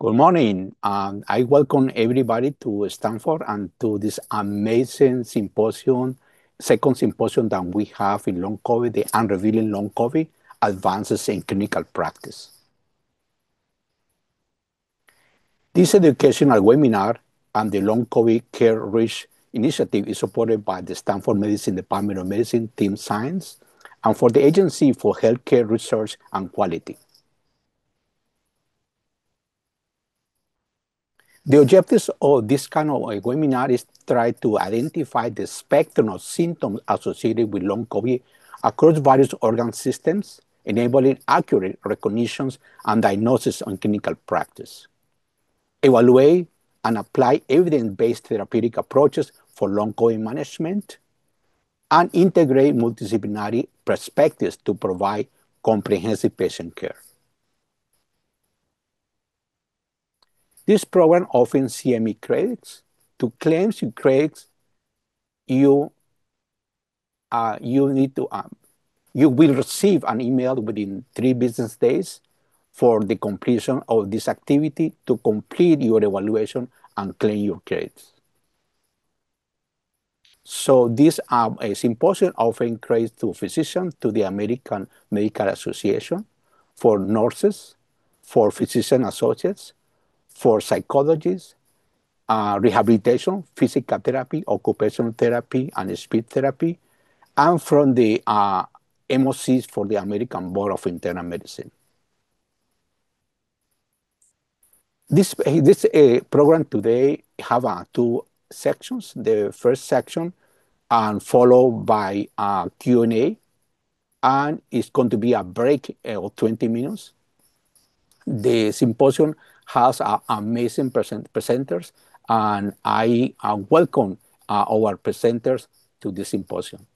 Good morning. Um, I welcome everybody to Stanford and to this amazing symposium, second symposium that we have in long COVID, the Unrevealing Long COVID, Advances in Clinical Practice. This educational webinar and the Long COVID Care Reach initiative is supported by the Stanford Medicine Department of Medicine Team Science and for the Agency for Healthcare Research and Quality. The objectives of this kind of a webinar is try to identify the spectrum of symptoms associated with long COVID across various organ systems, enabling accurate recognitions and diagnosis on clinical practice. Evaluate and apply evidence-based therapeutic approaches for long COVID management, and integrate multidisciplinary perspectives to provide comprehensive patient care. This program offers CME credits. To claim your credits, you uh, you need to um, you will receive an email within three business days for the completion of this activity to complete your evaluation and claim your credits. So this um, a symposium offering credits to physicians, to the American Medical Association, for nurses, for physician associates, for psychologists, uh, rehabilitation, physical therapy, occupational therapy, and speech therapy, and from the uh, MOCs for the American Board of Internal Medicine. This, this uh, program today have uh, two sections. The first section and followed by a Q&A, and it's going to be a break of 20 minutes. The symposium has uh, amazing present presenters, and I uh, welcome our presenters to this symposium.